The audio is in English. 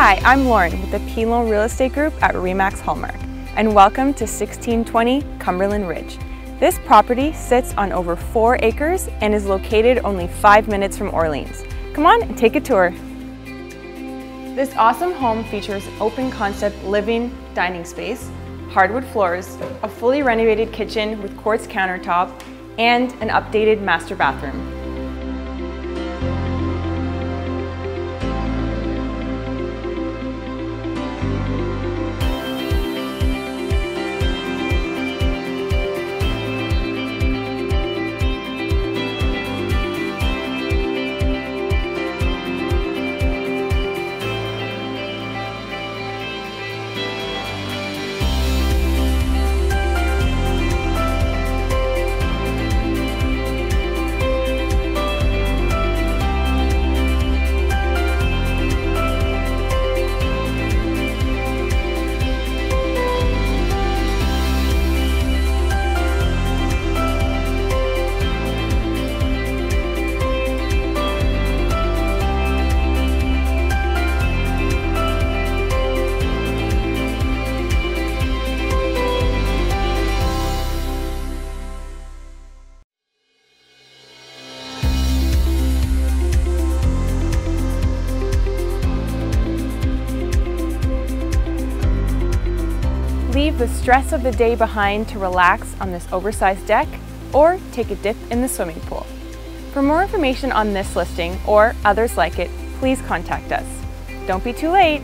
Hi, I'm Lauren with the Pilon Real Estate Group at RE/MAX Hallmark, and welcome to 1620 Cumberland Ridge. This property sits on over four acres and is located only five minutes from Orleans. Come on and take a tour. This awesome home features open concept living dining space, hardwood floors, a fully renovated kitchen with quartz countertop, and an updated master bathroom. Leave the stress of the day behind to relax on this oversized deck or take a dip in the swimming pool. For more information on this listing or others like it, please contact us. Don't be too late.